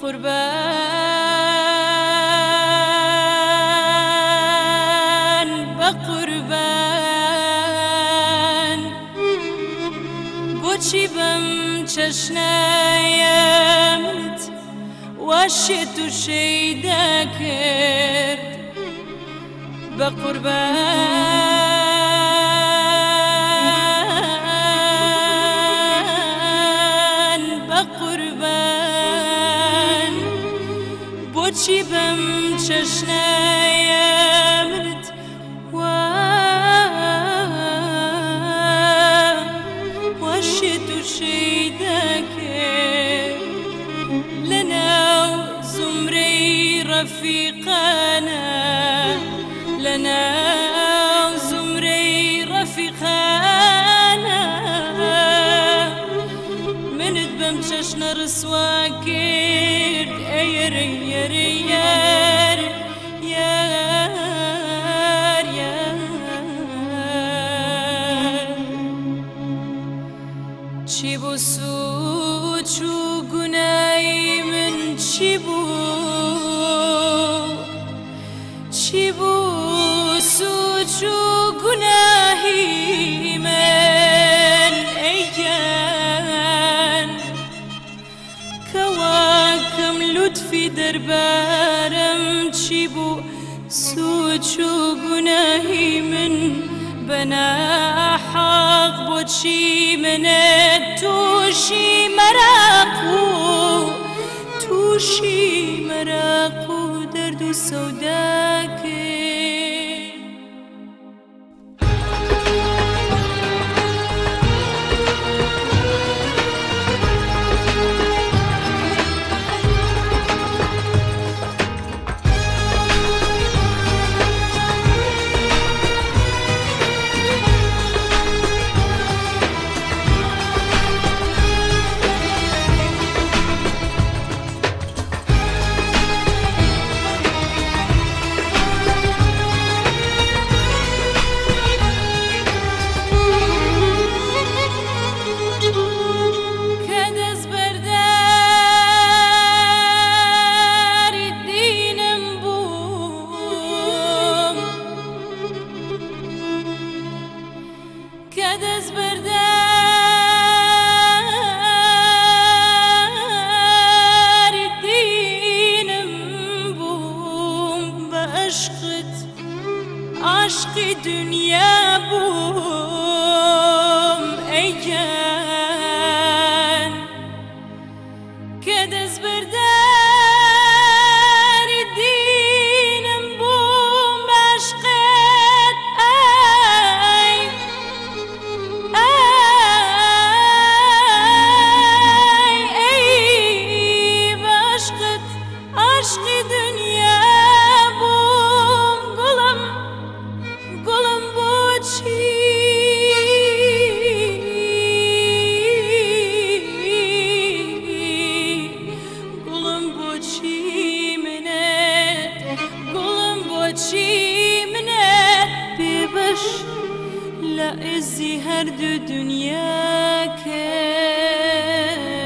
بقربان بقربان. بۆچی بەم چەشنایە منت واشێت و شەیدا کرد بە قوربان چەشنایە منت واشێت و شەیدا کرد لەناو زمرەی ڕەفیقانە لەناو زمرەی ڕەفیقانە منت بەم چەشنە ڕسوا کرد yer yer yer yer yer. Çibusu çu güneymin çibu Çibusu çu güney برم چی بو سوچ و گناهی من بنا حق بو چی من؟ توشی مرقو توشی مرقو درد و سودا که عاشقی دنیا بووم ئێزی هەردوو دنیا کرد